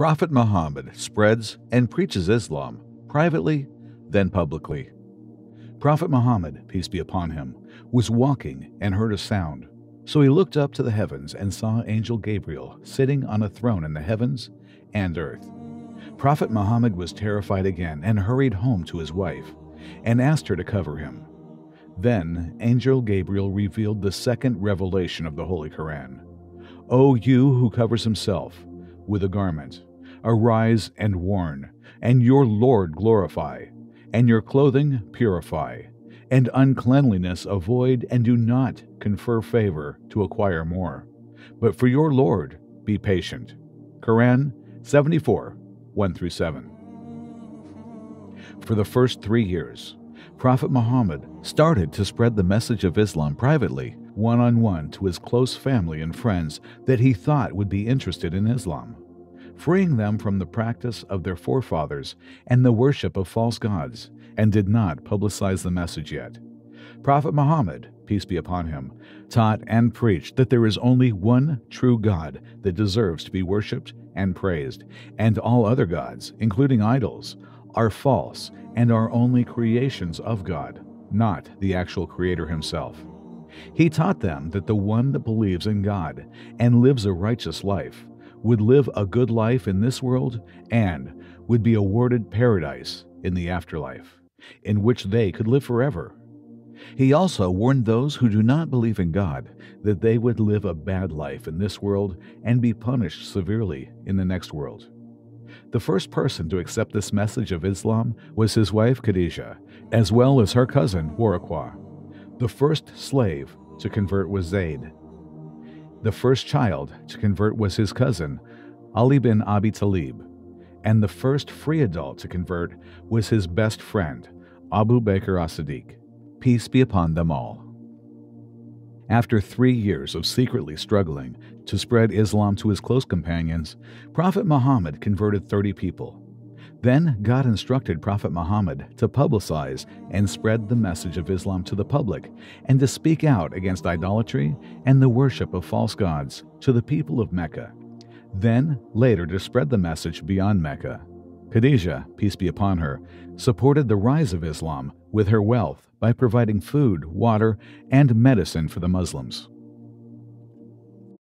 Prophet Muhammad spreads and preaches Islam privately, then publicly. Prophet Muhammad, peace be upon him, was walking and heard a sound. So he looked up to the heavens and saw Angel Gabriel sitting on a throne in the heavens and earth. Prophet Muhammad was terrified again and hurried home to his wife and asked her to cover him. Then Angel Gabriel revealed the second revelation of the Holy Koran. O you who covers himself with a garment, arise and warn, and your Lord glorify, and your clothing purify, and uncleanliness avoid, and do not confer favor to acquire more. But for your Lord be patient. Quran 74 1 through 7. For the first three years, Prophet Muhammad started to spread the message of Islam privately, one on one, to his close family and friends that he thought would be interested in Islam freeing them from the practice of their forefathers and the worship of false gods, and did not publicize the message yet. Prophet Muhammad, peace be upon him, taught and preached that there is only one true God that deserves to be worshipped and praised, and all other gods, including idols, are false and are only creations of God, not the actual Creator Himself. He taught them that the one that believes in God and lives a righteous life would live a good life in this world and would be awarded paradise in the afterlife, in which they could live forever. He also warned those who do not believe in God that they would live a bad life in this world and be punished severely in the next world. The first person to accept this message of Islam was his wife Khadijah, as well as her cousin Waraqah. The first slave to convert was Zayd, the first child to convert was his cousin, Ali bin Abi Talib, and the first free adult to convert was his best friend, Abu Bakr as Siddiq. Peace be upon them all. After three years of secretly struggling to spread Islam to his close companions, Prophet Muhammad converted 30 people. Then God instructed Prophet Muhammad to publicize and spread the message of Islam to the public and to speak out against idolatry and the worship of false gods to the people of Mecca. Then, later, to spread the message beyond Mecca. Khadijah, peace be upon her, supported the rise of Islam with her wealth by providing food, water, and medicine for the Muslims.